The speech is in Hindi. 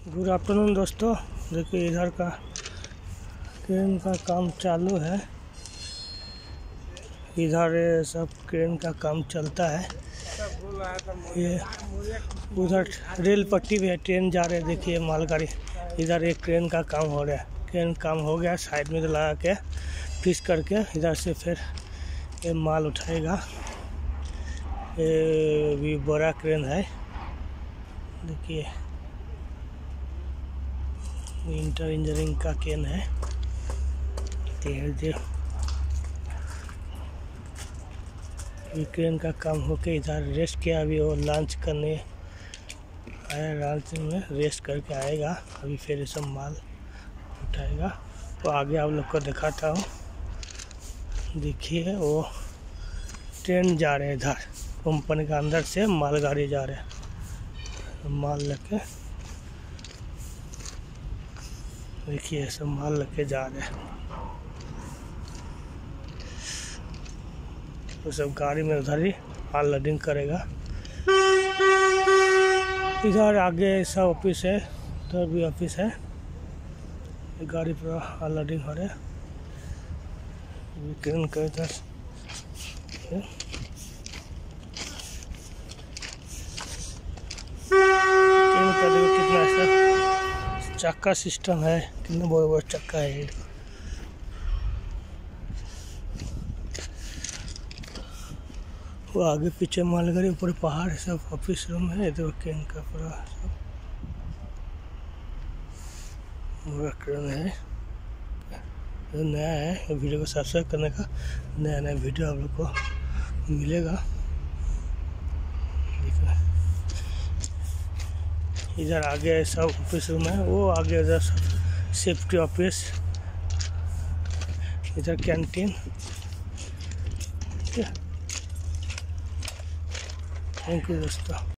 गुड आफ्टरनून दोस्तों। देखिए इधर का क्रेन का काम चालू है। इधर सब क्रेन का काम चलता है। ये उधर रेल पट्टी भी है ट्रेन जा रहे देखिए मालगाड़ी, इधर एक क्रेन का काम हो रहा है। क्रेन काम हो गया साइड में लगा के फिस करके इधर से फिर ये माल उठाएगा। ये भी बड़ा क्रेन है। देखिए। इंटर इंजीनियरिंग का केन है। क्रेन का काम होके इधर रेस्ट किया, अभी वो लंच करने आया लंच में रेस्ट करके आएगा। अभी फिर सब माल उठाएगा। तो आगे आप लोग को दिखाता हूँ। देखिए, वो ट्रेन जा रहे हैं इधर। कंपनी के अंदर से मालगाड़ी जा रहे हैं। माल लेके। देखिए सब माल लग के जा रहे हैं। तो सब गाड़ी में उधर ही माल लोडिंग करेगा। इधर आगे सब ऑफ़िस है, उधर भी ऑफ़िस है। गाड़ी पर माल लोडिंग हो रहा है। क्रेन का इधर कितना ऐसा चक्का सिस्टम है। कितना बड़ा बड़ा चक्का है वो आगे पीछे मालगाड़ी ऊपर पहाड़ सब ऑफ़िस रूम है, इधर कैन का पूरा सब है। जो नया है वीडियो को सब्सक्राइब करने का नया नया वीडियो आप लोग को मिलेगा। इधर आगे सब ऑफ़िस रूम है। वो आगे इधर, सब सेफ्टी ऑफ़िस इधर कैंटीन ठीक है। थैंक यू दोस्तों।